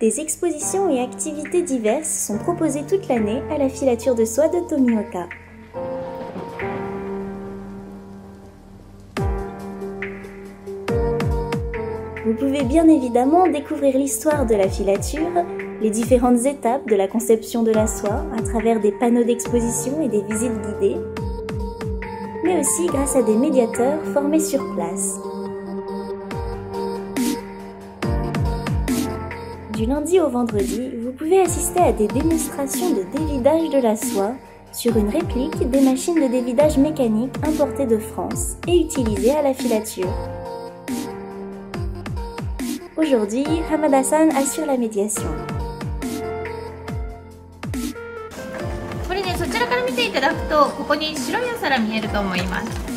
Des expositions et activités diverses sont proposées toute l'année à la filature de soie de Tomioka. Vous pouvez bien évidemment découvrir l'histoire de la filature, les différentes étapes de la conception de la soie à travers des panneaux d'exposition et des visites guidées, mais aussi grâce à des médiateurs formés sur place. Du lundi au vendredi, vous pouvez assister à des démonstrations de dévidage de la soie sur une réplique des machines de dévidage mécanique importées de France et utilisées à la filature. Aujourd'hui, Hamada-san assure la médiation. これねそちらから見ていただくとここに白いお皿見えると思いますそしたらこ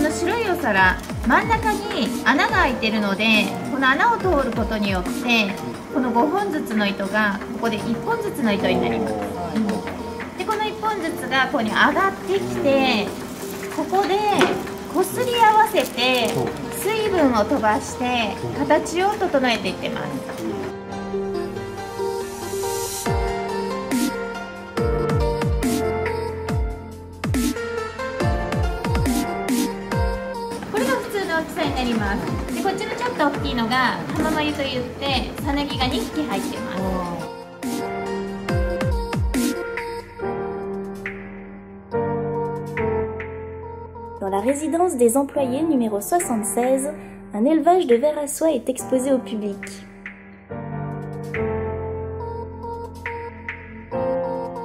の白いお皿真ん中に穴が開いてるのでこの穴を通ることによってこの5本ずつの糸がここで1本ずつの糸になります。でこの1本ずつがここに上がってきてここでこすり合わせて水分を飛ばして形を整えていってますなりますでこっちのちょっと大きいのが玉眉といってさなぎが2匹入ってます Dans la résidence des employés numéro 76, un élevage de verre à soie est exposé au public.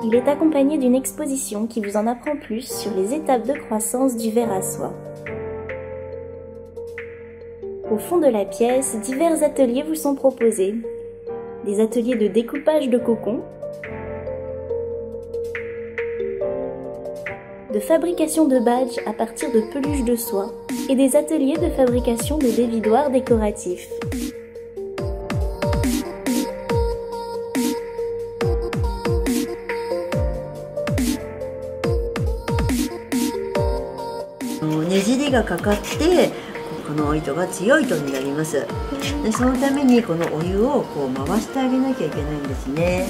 Il est accompagné d'une exposition qui vous en apprend plus sur les étapes de croissance du verre à soie. Au fond de la pièce, divers ateliers vous sont proposés. Des ateliers de découpage de cocons, de fabrication de badges à partir de peluches de soie et des ateliers de fabrication de dévidoirs décoratifs. この糸が強い糸になります。でそのためにこのお湯をこう回してあげなきゃいけないんですね。